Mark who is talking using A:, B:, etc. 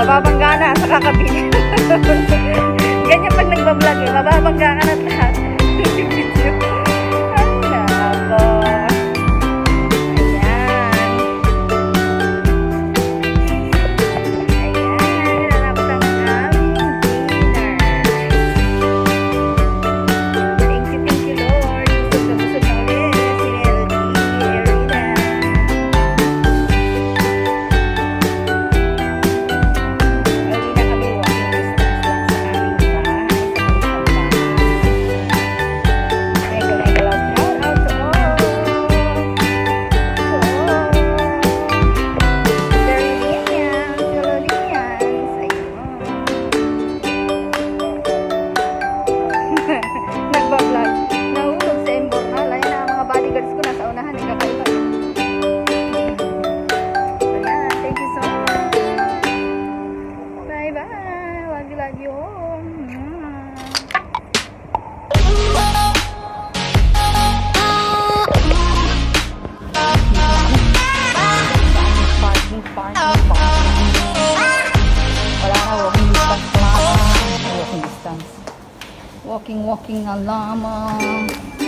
A: mababangga na sa kakabili. Ganyan pag nagbablog eh, mababangga ka na lahat. Walking. Walking a Walking.